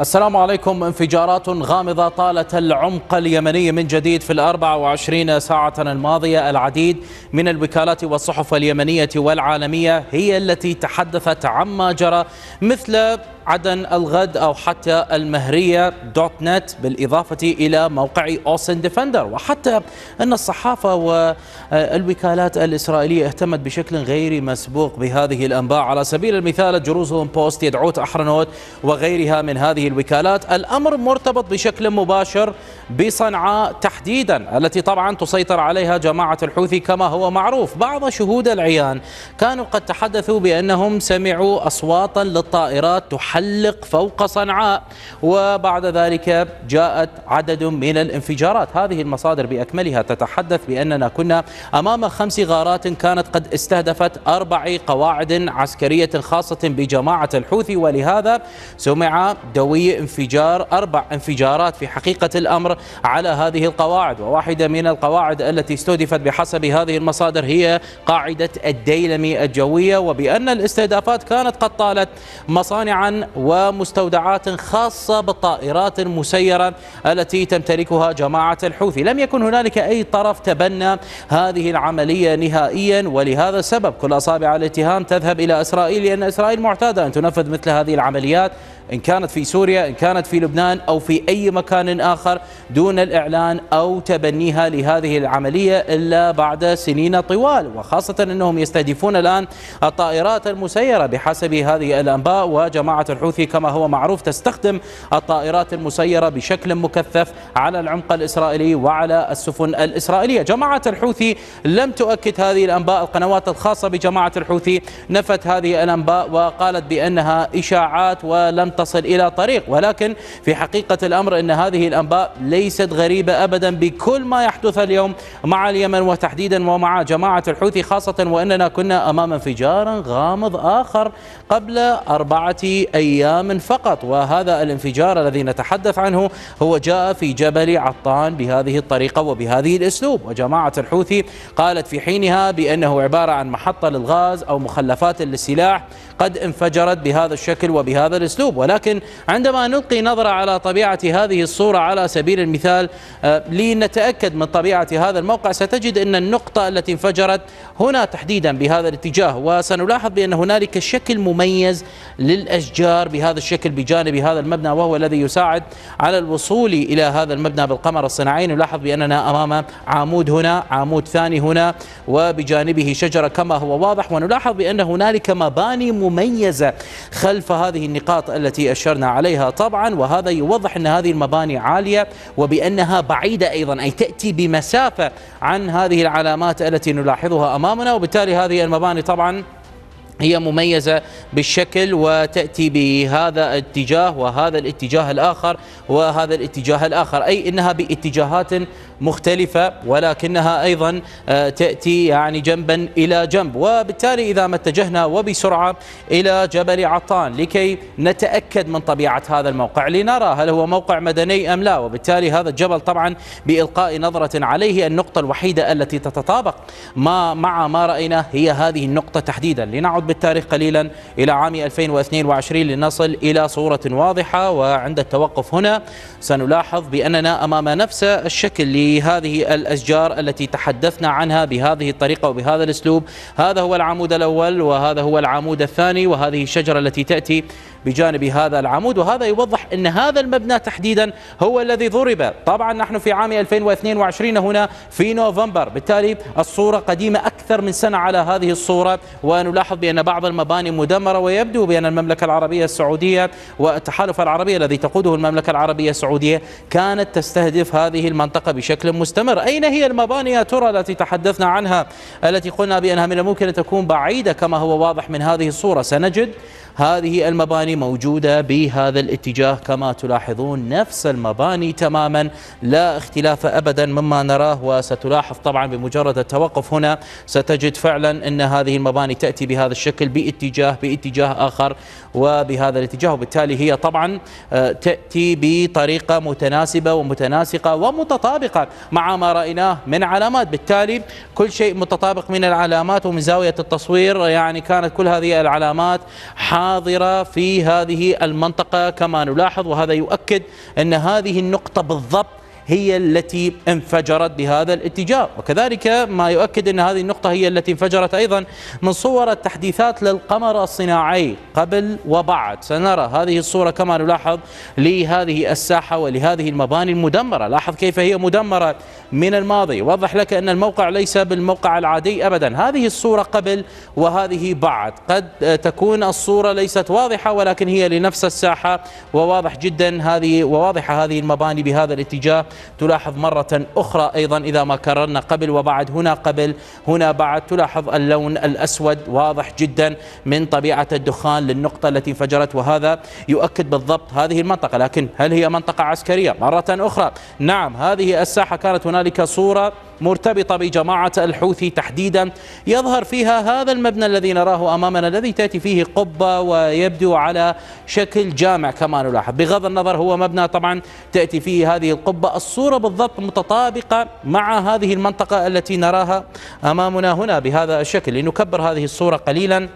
السلام عليكم انفجارات غامضة طالت العمق اليمني من جديد في الأربع وعشرين ساعة الماضية العديد من الوكالات والصحف اليمنية والعالمية هي التي تحدثت عما جرى مثل عدن الغد أو حتى المهرية dot net بالإضافة إلى موقع OSINT Defender. وحتى أن الصحافة والوكالات الإسرائيلية اهتمت بشكل غير مسبوق بهذه الأنباء. على سبيل المثال جيروزاليم بوست يديعوت أحرونوت وغيرها من هذه الوكالات. الأمر مرتبط بشكل مباشر بصنعاء تحديدا التي طبعا تسيطر عليها جماعة الحوثي كما هو معروف. بعض شهود العيان كانوا قد تحدثوا بأنهم سمعوا أصواتا للطائرات تحدث تحلق فوق صنعاء. وبعد ذلك جاءت عدد من الانفجارات. هذه المصادر بأكملها تتحدث بأننا كنا أمام خمس غارات كانت قد استهدفت أربع قواعد عسكرية خاصة بجماعة الحوثي. ولهذا سمع دوي انفجار أربع انفجارات في حقيقة الأمر على هذه القواعد. وواحدة من القواعد التي استهدفت بحسب هذه المصادر هي قاعدة الديلمي الجوية. وبأن الاستهدافات كانت قد طالت مصانعا ومستودعات خاصة بالطائرات المسيرة التي تمتلكها جماعة الحوثي. لم يكن هنالك أي طرف تبنى هذه العملية نهائيا ولهذا السبب. كل أصابع الاتهام تذهب إلى إسرائيل لأن إسرائيل معتادة أن تنفذ مثل هذه العمليات. إن كانت في سوريا إن كانت في لبنان أو في أي مكان آخر دون الإعلان أو تبنيها لهذه العملية إلا بعد سنين طوال. وخاصة أنهم يستهدفون الآن الطائرات المسيرة بحسب هذه الأنباء. وجماعة الحوثي كما هو معروف تستخدم الطائرات المسيرة بشكل مكثف على العمق الإسرائيلي وعلى السفن الإسرائيلية. جماعة الحوثي لم تؤكد هذه الأنباء. القنوات الخاصة بجماعة الحوثي نفت هذه الأنباء وقالت بأنها إشاعات ولم تصل إلى طريق. ولكن في حقيقة الأمر أن هذه الأنباء ليست غريبة أبدا بكل ما يحدث اليوم مع اليمن وتحديدا ومع جماعة الحوثي خاصة وأننا كنا أمام انفجار غامض آخر قبل أربعة أيام فقط. وهذا الانفجار الذي نتحدث عنه هو جاء في جبل عطان بهذه الطريقة وبهذه الأسلوب. وجماعة الحوثي قالت في حينها بأنه عبارة عن محطة للغاز أو مخلفات للسلاح قد انفجرت بهذا الشكل وبهذا الأسلوب. ولكن عندما نلقي نظرة على طبيعة هذه الصورة على سبيل المثال آه، لنتأكد من طبيعة هذا الموقع ستجد أن النقطة التي انفجرت هنا تحديدا بهذا الاتجاه وسنلاحظ بأن هنالك شكل مميز للأشجار بهذا الشكل بجانب هذا المبنى وهو الذي يساعد على الوصول إلى هذا المبنى بالقمر الصناعي. نلاحظ بأننا أمام عمود هنا عمود ثاني هنا وبجانبه شجرة كما هو واضح ونلاحظ بأن هنالك مباني مميزة خلف هذه النقاط التي أشرنا عليها. طبعا وهذا يوضح أن هذه المباني عالية وبأنها بعيدة أيضا أي تأتي بمسافة عن هذه العلامات التي نلاحظها أمامنا وبالتالي هذه المباني طبعا هي مميزة بالشكل وتأتي بهذا الاتجاه وهذا الاتجاه الآخر وهذا الاتجاه الآخر. أي إنها باتجاهات مختلفة ولكنها أيضا آه، تأتي يعني جنبا إلى جنب. وبالتالي إذا ما اتجهنا وبسرعة إلى جبل عطان لكي نتأكد من طبيعة هذا الموقع لنرى هل هو موقع مدني أم لا. وبالتالي هذا الجبل طبعا بإلقاء نظرة عليه النقطة الوحيدة التي تتطابق ما مع ما رأينا هي هذه النقطة تحديدا. لنعد بالتاريخ قليلا إلى عام 2022 لنصل إلى صورة واضحة. وعند التوقف هنا سنلاحظ بأننا أمام نفس الشكل لهذه الأشجار التي تحدثنا عنها بهذه الطريقة وبهذا الأسلوب. هذا هو العمود الأول وهذا هو العمود الثاني وهذه الشجرة التي تأتي بجانب هذا العمود. وهذا يوضح أن هذا المبنى تحديدا هو الذي ضرب. طبعا نحن في عام 2022 هنا في نوفمبر. بالتالي الصورة قديمة أكثر من سنة على هذه الصورة. ونلاحظ بأن بعض المباني مدمرة ويبدو بأن المملكة العربية السعودية والتحالف العربي الذي تقوده المملكة العربية السعودية كانت تستهدف هذه المنطقة بشكل مستمر. أين هي المباني يا ترى التي تحدثنا عنها؟ التي قلنا بأنها من الممكن أن تكون بعيدة كما هو واضح من هذه الصورة. سنجد هذه المباني موجودة بهذا الاتجاه كما تلاحظون. نفس المباني تماما لا اختلاف أبدا مما نراه وستلاحظ طبعا بمجرد التوقف هنا. ستجد فعلا أن هذه المباني تأتي بهذا الشكل. باتجاه باتجاه آخر وبهذا الاتجاه. وبالتالي هي طبعا آه، تأتي بطريقة متناسبة ومتناسقة ومتطابقة مع ما رأيناه من علامات. بالتالي كل شيء متطابق من العلامات ومن زاوية التصوير يعني كانت كل هذه العلامات حاضرة في في هذه المنطقة كما نلاحظ. وهذا يؤكد أن هذه النقطة بالضبط هي التي انفجرت بهذا الاتجاه. وكذلك ما يؤكد أن هذه النقطة هي التي انفجرت أيضا من صور التحديثات للقمر الصناعي قبل وبعد. سنرى هذه الصورة كما نلاحظ لهذه الساحة ولهذه المباني المدمرة. لاحظ كيف هي مدمرة من الماضي. يوضح لك أن الموقع ليس بالموقع العادي أبدا. هذه الصورة قبل وهذه بعد. قد تكون الصورة ليست واضحة ولكن هي لنفس الساحة. وواضح جدا هذه وواضحة هذه المباني بهذا الاتجاه. تلاحظ مرة أخرى أيضا إذا ما كررنا قبل وبعد هنا قبل هنا بعد تلاحظ اللون الأسود واضح جدا من طبيعة الدخان للنقطة التي انفجرت وهذا يؤكد بالضبط هذه المنطقة لكن هل هي منطقة عسكرية؟ مرة أخرى نعم هذه الساحة كانت هنالك صورة مرتبطة بجماعة الحوثي تحديدا. يظهر فيها هذا المبنى الذي نراه أمامنا الذي تأتي فيه قبة ويبدو على شكل جامع كما نلاحظ. بغض النظر هو مبنى طبعا تأتي فيه هذه القبة. الصورة بالضبط متطابقة مع هذه المنطقة التي نراها أمامنا هنا بهذا الشكل. لنكبر هذه الصورة قليلا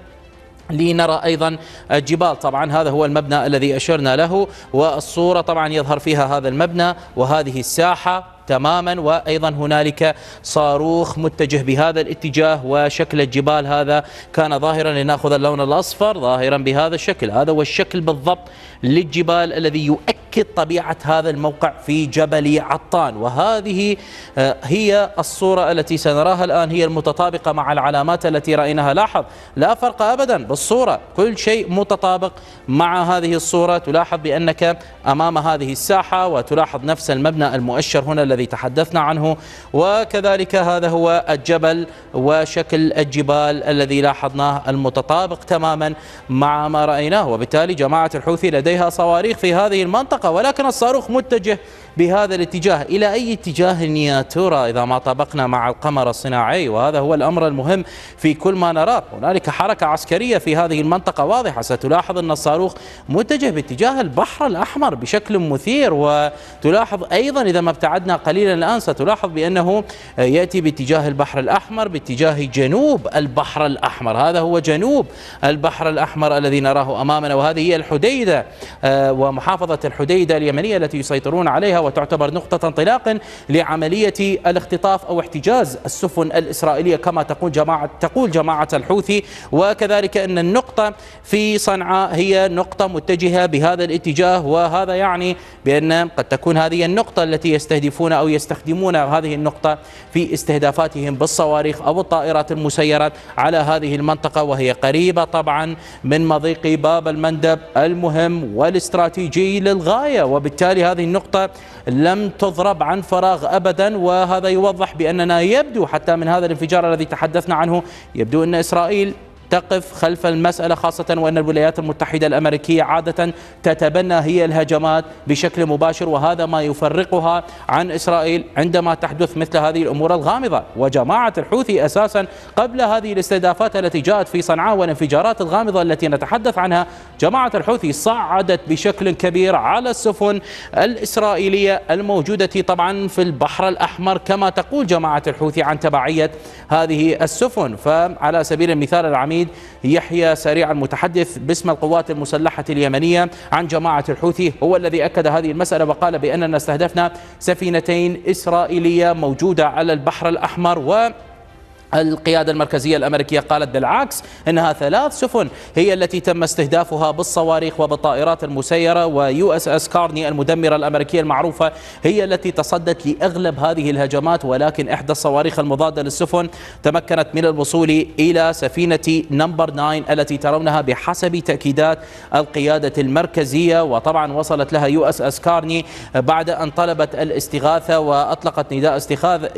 لنرى أيضا الجبال. طبعا هذا هو المبنى الذي أشرنا له والصورة طبعا يظهر فيها هذا المبنى وهذه الساحة. تماما وأيضا هنالك صاروخ متجه بهذا الاتجاه وشكل الجبال هذا كان ظاهرا لنأخذ اللون الأصفر ظاهرا بهذا الشكل. هذا هو الشكل بالضبط للجبال الذي يؤكد طبيعة هذا الموقع في جبل عطان. وهذه آه، هي الصورة التي سنراها الآن هي المتطابقة مع العلامات التي رأيناها. لاحظ لا فرق أبدا بالصورة. كل شيء متطابق مع هذه الصورة. تلاحظ بأنك أمام هذه الساحة وتلاحظ نفس المبنى المؤشر هنا الذي تحدثنا عنه. وكذلك هذا هو الجبل وشكل الجبال الذي لاحظناه المتطابق تماما مع ما رأيناه. وبالتالي جماعة الحوثي لديها صواريخ في هذه المنطقة ولكن الصاروخ متجه بهذا الاتجاه إلى أي اتجاه يا ترى إذا ما طبقنا مع القمر الصناعي؟ وهذا هو الأمر المهم في كل ما نراه. هنالك حركة عسكرية في هذه المنطقة واضحة. ستلاحظ أن الصاروخ متجه باتجاه البحر الأحمر بشكل مثير وتلاحظ أيضا إذا ما ابتعدنا قليلا الآن ستلاحظ بأنه يأتي باتجاه البحر الأحمر باتجاه جنوب البحر الأحمر. هذا هو جنوب البحر الأحمر الذي نراه أمامنا وهذه هي الحديدة آه، ومحافظة الحديدة اليمنية التي يسيطرون عليها. وتعتبر نقطة انطلاق لعملية الاختطاف أو احتجاز السفن الإسرائيلية كما تقول جماعة تقول جماعة الحوثي. وكذلك أن النقطة في صنعاء هي نقطة متجهة بهذا الاتجاه وهذا يعني بأن قد تكون هذه النقطة التي يستهدفون أو يستخدمون هذه النقطة في استهدافاتهم بالصواريخ أو الطائرات المسيرة على هذه المنطقة وهي قريبة طبعا من مضيق باب المندب المهم والاستراتيجي للغاية. وبالتالي هذه النقطة لم تضرب عن فراغ أبدا وهذا يوضح بأننا يبدو حتى من هذا الانفجار الذي تحدثنا عنه يبدو أن إسرائيل تقف خلف المسألة خاصة وأن الولايات المتحدة الأمريكية عادة تتبنى هي الهجمات بشكل مباشر وهذا ما يفرقها عن إسرائيل عندما تحدث مثل هذه الأمور الغامضة. وجماعة الحوثي أساسا قبل هذه الاستهدافات التي جاءت في صنعاء والانفجارات الغامضة التي نتحدث عنها جماعة الحوثي صعدت بشكل كبير على السفن الإسرائيلية الموجودة طبعا في البحر الأحمر كما تقول جماعة الحوثي عن تبعية هذه السفن. فعلى سبيل المثال العميد العميد يحيى سريع المتحدث باسم القوات المسلحة اليمنية عن جماعة الحوثي. هو الذي أكد هذه المسألة وقال بأننا استهدفنا سفينتين إسرائيلية موجودة على البحر الأحمر و القيادة المركزية الأمريكية قالت بالعكس أنها ثلاث سفن هي التي تم استهدافها بالصواريخ وبالطائرات المسيرة و USS Carney المدمرة الأمريكية المعروفة هي التي تصدت لأغلب هذه الهجمات ولكن إحدى الصواريخ المضادة للسفن تمكنت من الوصول إلى سفينة Number 9 التي ترونها بحسب تأكيدات القيادة المركزية وطبعا وصلت لها USS Carney بعد أن طلبت الاستغاثة وأطلقت نداء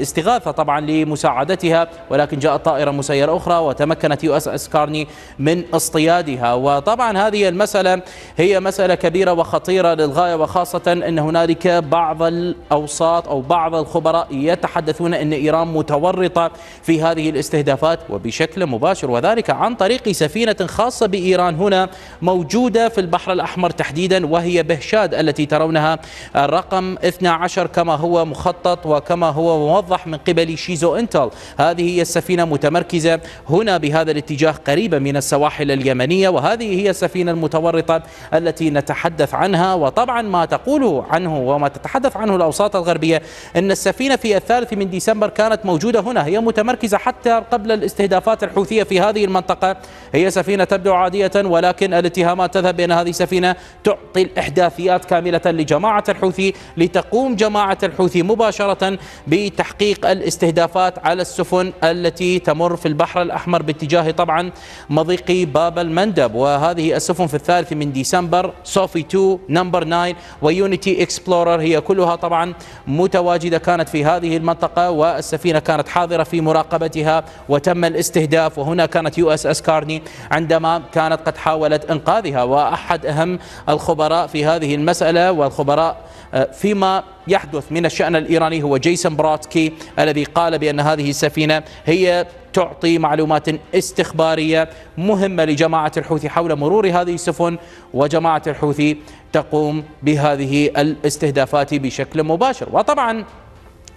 استغاثة طبعا لمساعدتها ولكن ولكن جاءت طائرة مسيرة أخرى وتمكنت USS Carney من اصطيادها. وطبعا هذه المسألة هي مسألة كبيرة وخطيرة للغاية وخاصة أن هنالك بعض الأوساط أو بعض الخبراء يتحدثون أن إيران متورطة في هذه الاستهدافات وبشكل مباشر وذلك عن طريق سفينة خاصة بإيران هنا موجودة في البحر الأحمر تحديدا وهي بهشاد التي ترونها الرقم 12 كما هو مخطط وكما هو موضح من قبل شيزو إنتل. هذه هي السفينة متمركزة هنا بهذا الاتجاه قريبة من السواحل اليمنية وهذه هي السفينة المتورطة التي نتحدث عنها وطبعا ما تقوله عنه وما تتحدث عنه الأوساط الغربية أن السفينة في الثالث من ديسمبر كانت موجودة هنا هي متمركزة حتى قبل الاستهدافات الحوثية في هذه المنطقة. هي سفينة تبدو عادية ولكن الاتهامات تذهب بأن هذه سفينة تعطي الإحداثيات كاملة لجماعة الحوثي لتقوم جماعة الحوثي مباشرة بتحقيق الاستهدافات على السفن التي تمر في البحر الأحمر باتجاه طبعا مضيق باب المندب. وهذه السفن في الثالث من ديسمبر Sophie 2 Number 9 و Unity Explorer. هي كلها طبعا متواجدة كانت في هذه المنطقة والسفينة كانت حاضرة في مراقبتها وتم الاستهداف. وهنا كانت USS Carney عندما كانت قد حاولت إنقاذها. وأحد أهم الخبراء في هذه المسألة والخبراء فيما يحدث من الشأن الإيراني هو جيسون براتكي الذي قال بأن هذه السفينة هي تعطي معلومات استخبارية مهمة لجماعة الحوثي حول مرور هذه السفن وجماعة الحوثي تقوم بهذه الاستهدافات بشكل مباشر. وطبعا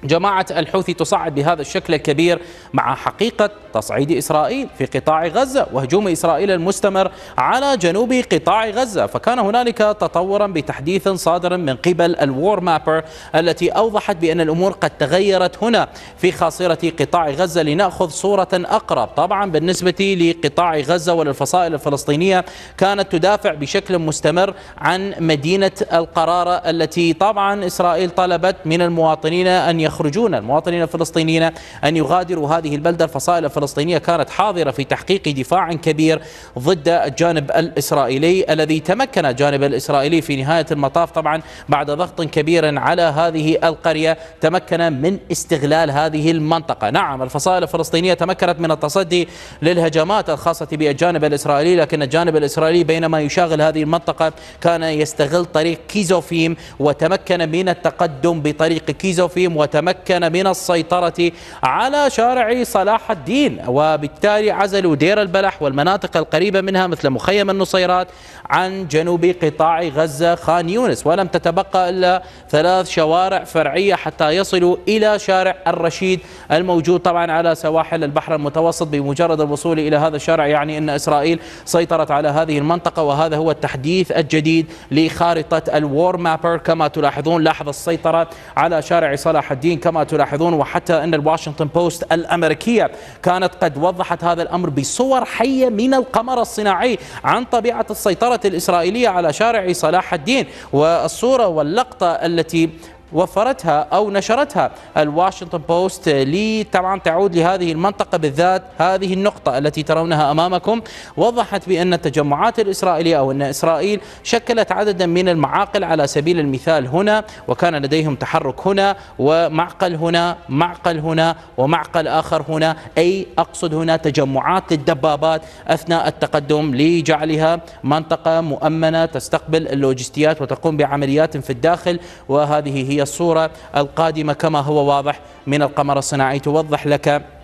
جماعة الحوثي تصعد بهذا الشكل الكبير مع حقيقة تصعيد إسرائيل في قطاع غزة وهجوم إسرائيل المستمر على جنوب قطاع غزة. فكان هنالك تطورا بتحديث صادر من قبل الوور مابر التي أوضحت بأن الأمور قد تغيرت هنا في خاصرة قطاع غزة لنأخذ صورة أقرب. طبعا بالنسبة لقطاع غزة وللفصائل الفلسطينية كانت تدافع بشكل مستمر عن مدينة القرارة التي طبعا إسرائيل طلبت من المواطنين أن يخرجون المواطنين الفلسطينيين أن يغادروا هذه البلدة. الفصائل الفلسطينية كانت حاضرة في تحقيق دفاع كبير ضد الجانب الإسرائيلي الذي تمكن الجانب الإسرائيلي في نهاية المطاف. طبعا بعد ضغط كبير على هذه القرية تمكن من استغلال هذه المنطقة. نعم الفصائل الفلسطينية تمكنت من التصدي للهجمات الخاصة بالجانب الإسرائيلي لكن الجانب الإسرائيلي بينما يشاغل هذه المنطقة كان يستغل طريق كيزوفيم وتمكن من التقدم بطريق كيزوفيم وتمكن تمكن من السيطرة على شارع صلاح الدين وبالتالي عزلوا دير البلح والمناطق القريبة منها مثل مخيم النصيرات عن جنوب قطاع غزة خان يونس. ولم تتبقى إلا ثلاث شوارع فرعية حتى يصلوا إلى شارع الرشيد الموجود طبعا على سواحل البحر المتوسط بمجرد الوصول إلى هذا الشارع. يعني أن إسرائيل سيطرت على هذه المنطقة وهذا هو التحديث الجديد لخارطة ال War Mapper. كما تلاحظون لاحظ السيطرة على شارع صلاح الدين الدين كما تلاحظون وحتى أن الواشنطن بوست الأمريكية كانت قد وضحت هذا الأمر بصور حية من القمر الصناعي عن طبيعة السيطرة الإسرائيلية على شارع صلاح الدين والصورة واللقطة التي وفرتها أو نشرتها. الواشنطن بوست لي طبعا تعود لهذه المنطقة بالذات هذه النقطة التي ترونها أمامكم. وضحت بأن التجمعات الإسرائيلية أو أن إسرائيل شكلت عددا من المعاقل على سبيل المثال هنا وكان لديهم تحرك هنا ومعقل هنا معقل هنا ومعقل آخر هنا. أي أقصد هنا تجمعات للدبابات أثناء التقدم لجعلها منطقة مؤمنة تستقبل اللوجستيات وتقوم بعمليات في الداخل. وهذه هي هي الصورة القادمة كما هو واضح من القمر الصناعي. توضح لك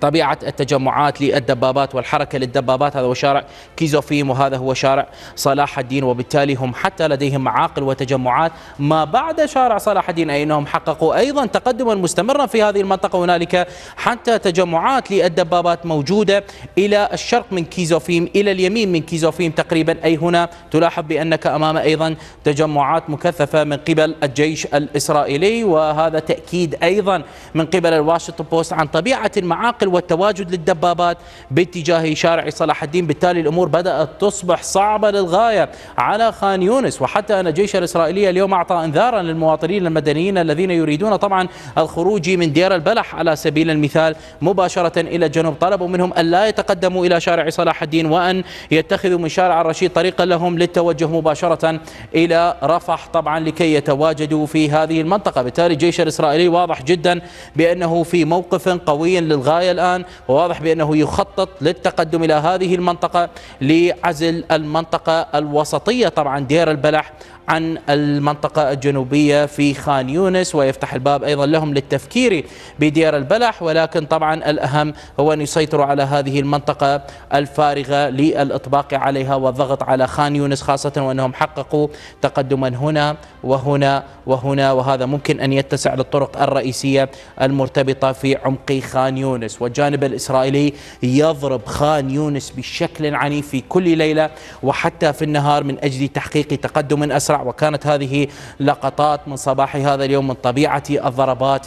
طبيعة التجمعات للدبابات والحركة للدبابات هذا هو شارع كيزوفيم وهذا هو شارع صلاح الدين وبالتالي هم حتى لديهم معاقل وتجمعات. ما بعد شارع صلاح الدين أي أنهم حققوا أيضا تقدما مستمرا في هذه المنطقة هنالك حتى تجمعات للدبابات موجودة إلى الشرق من كيسوفيم إلى اليمين من كيسوفيم تقريبا. أي هنا تلاحظ بأنك أمام أيضا تجمعات مكثفة من قبل الجيش الإسرائيلي وهذا تأكيد أيضا من قبل الواشنطن بوست عن طبيعة المعاقل النقل والتواجد للدبابات باتجاه شارع صلاح الدين. بالتالي الأمور بدأت تصبح صعبة للغاية على خان يونس. وحتى أن الجيش الإسرائيلي اليوم أعطى أنذارا للمواطنين المدنيين الذين يريدون طبعا الخروج من دير البلح على سبيل المثال مباشرة إلى الجنوب. طلبوا منهم أن لا يتقدموا إلى شارع صلاح الدين وأن يتخذوا من شارع الرشيد طريقا لهم للتوجه مباشرة إلى رفح طبعا لكي يتواجدوا في هذه المنطقة. بالتالي الجيش الإسرائيلي واضح جدا بأنه في موقف قوي للغاية. الآن وواضح بأنه يخطط للتقدم إلى هذه المنطقة لعزل المنطقة الوسطية. طبعا دير البلح عن المنطقة الجنوبية في خان يونس ويفتح الباب أيضا لهم للتفكير بديار البلح. ولكن طبعا الأهم هو أن يسيطروا على هذه المنطقة الفارغة للإطباق عليها والضغط على خان يونس خاصة وأنهم حققوا تقدما هنا وهنا وهنا. وهذا ممكن أن يتسع للطرق الرئيسية المرتبطة في عمق خان يونس. والجانب الإسرائيلي يضرب خان يونس بشكل عنيف في كل ليلة وحتى في النهار من أجل تحقيق تقدم أسرع وكانت هذه لقطات من صباح هذا اليوم من طبيعة الضربات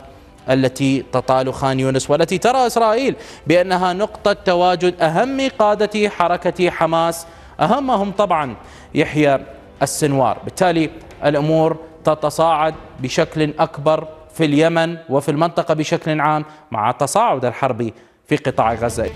التي تطال خان يونس والتي ترى إسرائيل بأنها نقطة تواجد أهم قادة حركة حماس أهمهم طبعا يحيى السنوار. بالتالي الأمور تتصاعد بشكل أكبر في اليمن وفي المنطقة بشكل عام مع تصاعد الحرب في قطاع غزة.